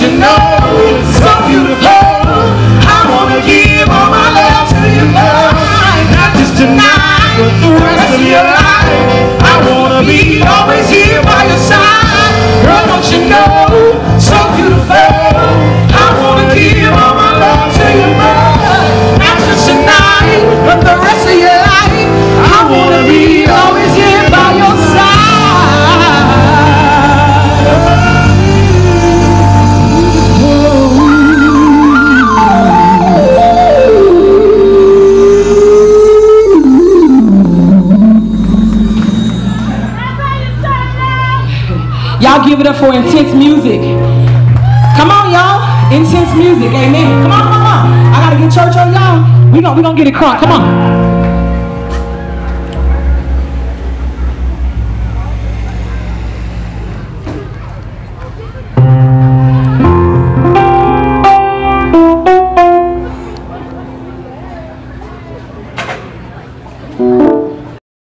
you know it's so beautiful. I wanna give all my love to you now, not just tonight, but the rest of your life. I wanna be always here by your side, girl. Don't you know so beautiful? I wanna give all my love to you now. Give it up for intense music. Come on, y'all. Intense music. Amen. Come on, come on. I gotta get church on y'all. We gonna we gonna get it crunk. Come on.